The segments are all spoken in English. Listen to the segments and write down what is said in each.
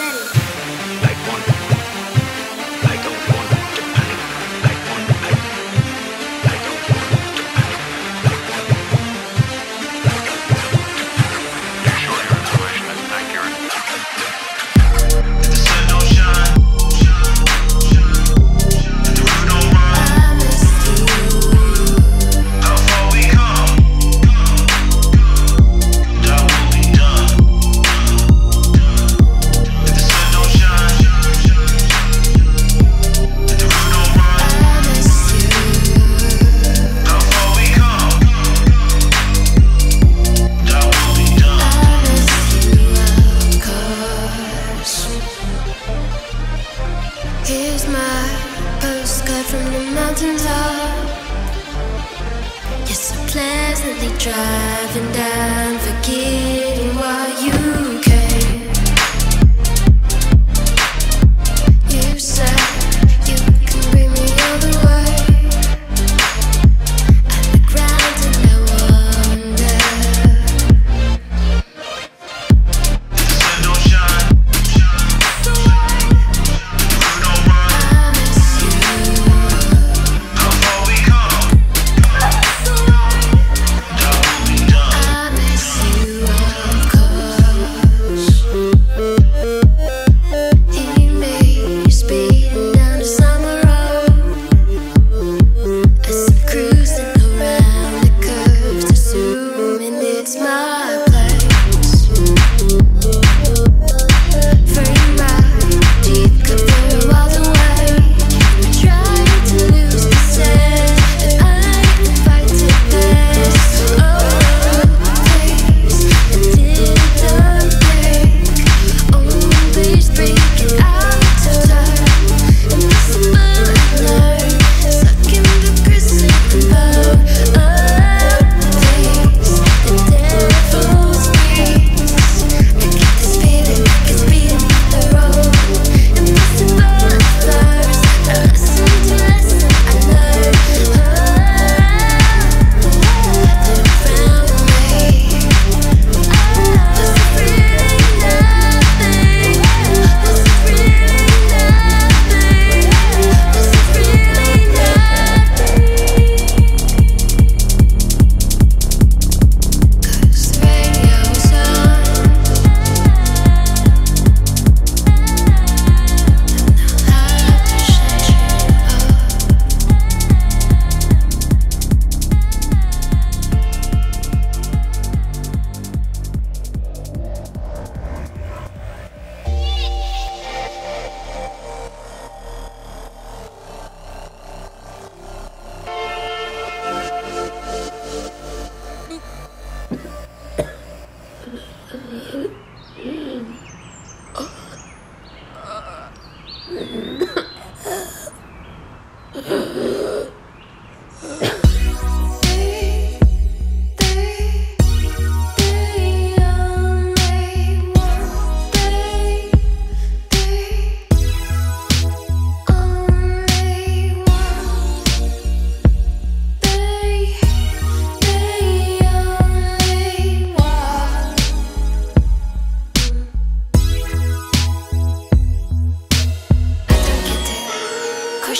Like one. Driving down, forgetting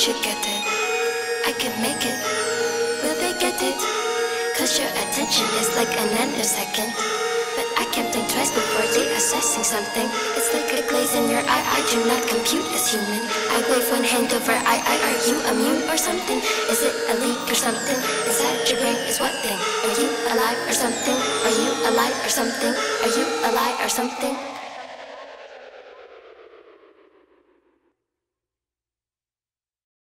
should get it. I can make it. Will they get it? Cause your attention is like a nanosecond. But I can not think twice before reassessing something. It's like a glaze in your eye. I do not compute as human. I wave one hand over I. I are you immune or something? Is it a leak or something? Inside your brain is what thing? Are you alive or something? Are you alive or something? Are you alive or something?